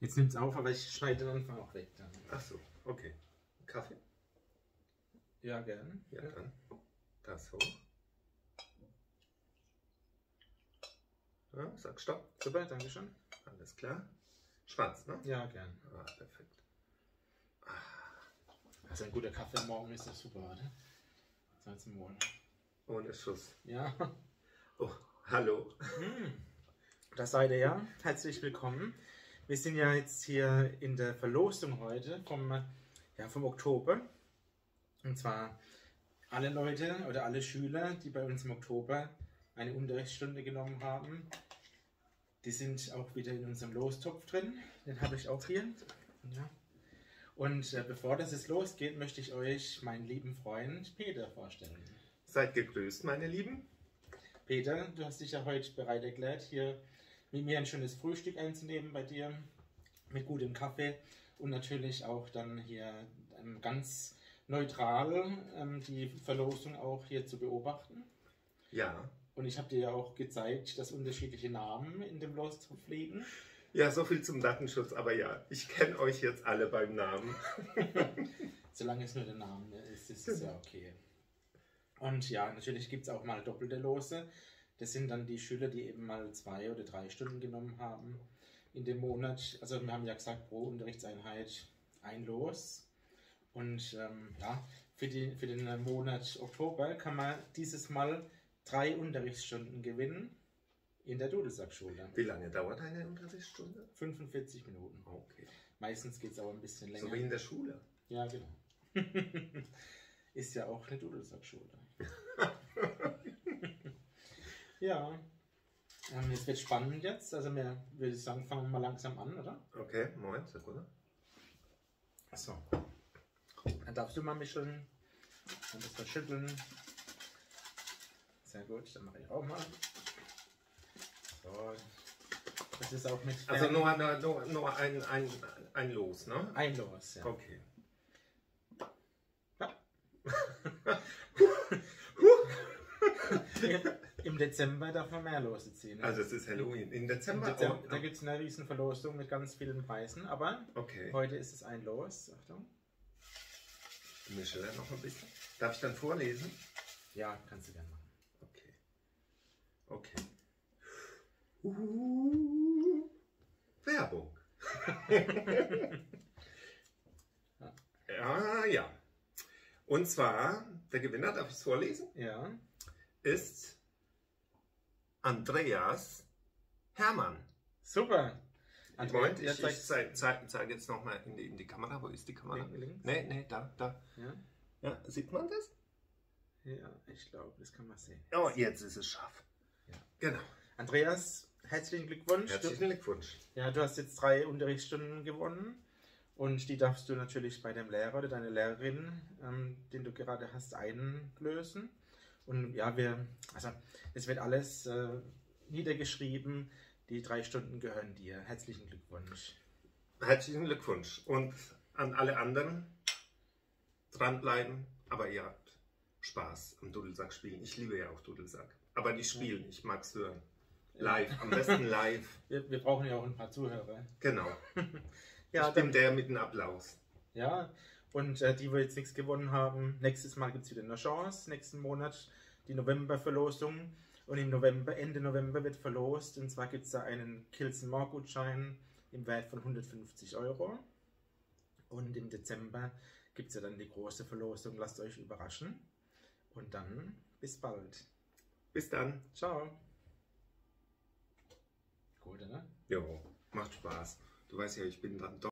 Jetzt nimmt es auf, aber ich schneide den Anfang auch weg dann. Ach so, okay. Kaffee? Ja, gern. Ja, dann das hoch. Ja, sag Stopp. Super, danke schön. Alles klar. Schwarz, ne? Ja, gern. Ah, perfekt. Also ein guter Kaffee am Morgen ist doch super, oder? So zum Wohl. Ohne Schuss. Ja. Oh, hallo. Hm. Da seid ihr ja. Herzlich willkommen. Wir sind ja jetzt hier in der Verlosung heute vom, ja, vom Oktober. Und zwar alle Leute oder alle Schüler, die bei uns im Oktober eine Unterrichtsstunde genommen haben, die sind auch wieder in unserem Lostopf drin. Den habe ich auch hier. Ja. Und äh, bevor das jetzt losgeht, möchte ich euch meinen lieben Freund Peter vorstellen. Seid gegrüßt, meine Lieben. Peter, du hast dich ja heute bereit erklärt, hier mit mir ein schönes Frühstück einzunehmen bei dir, mit gutem Kaffee und natürlich auch dann hier ähm, ganz neutral ähm, die Verlosung auch hier zu beobachten. Ja. Und ich habe dir ja auch gezeigt, dass unterschiedliche Namen in dem Lostopf liegen. Ja, so viel zum Datenschutz, aber ja, ich kenne euch jetzt alle beim Namen. Solange es nur der Name ist, ist es ja okay. Und ja, natürlich gibt es auch mal doppelte Lose. Das sind dann die Schüler, die eben mal zwei oder drei Stunden genommen haben in dem Monat. Also wir haben ja gesagt, pro Unterrichtseinheit ein Los. Und ähm, ja, für, die, für den Monat Oktober kann man dieses Mal drei Unterrichtsstunden gewinnen in der Dudelsackschule. Wie lange dauert eine Unterrichtsstunde? 45 Minuten. Okay. Meistens geht es aber ein bisschen länger. So wie in der Schule. Ja, genau. Ist ja auch eine Dudelsackschule. ja. Ähm, es wird spannend jetzt. Also wir würde ich sagen, fangen wir mal langsam an, oder? Okay, Moment, Sekunde. Achso. Dann darfst du mal mischen. Ein bisschen schütteln. Sehr gut, dann mache ich auch mal. So. Das ist auch mit Also nur, nur, nur, ein, ein, ein Los, ne? ein Los, ja. Okay. Im Dezember darf man mehr Lose ziehen. ne? Also es ist Halloween. Im Im Dezember? Dezember, Oh, da gibt es eine riesen Verlosung mit ganz vielen Preisen, aber okay. heute ist es ein Los. Achtung. Mische dann noch ein bisschen. Darf ich dann vorlesen? Ja, kannst du gerne machen. Okay. Okay. Uh, Werbung. ja, ja. Und zwar, der Gewinner, darf ich es vorlesen, Ja. ist Andreas Hermann. Super. Moment, ich, ich zeige zeig, zeig jetzt nochmal in die, in die Kamera. Wo ist die Kamera? Link- links? Nee, nee, da, da. Ja. Ja, sieht man das? ja, ich glaube, das kann man sehen. Oh, jetzt ist es scharf. Ja. Genau. Andreas, herzlichen Glückwunsch. Herzlichen Glückwunsch. Du, ja, du hast jetzt drei Unterrichtsstunden gewonnen und die darfst du natürlich bei dem Lehrer oder deiner Lehrerin, ähm, den du gerade hast, einlösen. Und ja, wir, also es wird alles äh, niedergeschrieben. Die drei Stunden gehören dir. Herzlichen Glückwunsch. Herzlichen Glückwunsch. Und an alle anderen, dranbleiben, aber ihr habt Spaß am Dudelsack spielen. Ich liebe ja auch Dudelsack. Aber die spielen, ich mag es hören. Live, am besten live. Wir, wir brauchen ja auch ein paar Zuhörer. Genau. Ja, ich bin der mit dem Applaus. ja. Und äh, die, wir jetzt nichts gewonnen haben, nächstes Mal gibt es wieder eine Chance. Nächsten Monat die November-Verlosung. Und im November, Ende November wird verlost. Und zwar gibt es da einen Kilson More Gutschein im Wert von 150 Euro. Und im Dezember gibt es ja dann die große Verlosung. Lasst euch überraschen. Und dann bis bald. Bis dann. Ciao. Gut, oder? Jo, macht Spaß. Du weißt ja, ich bin dann doch.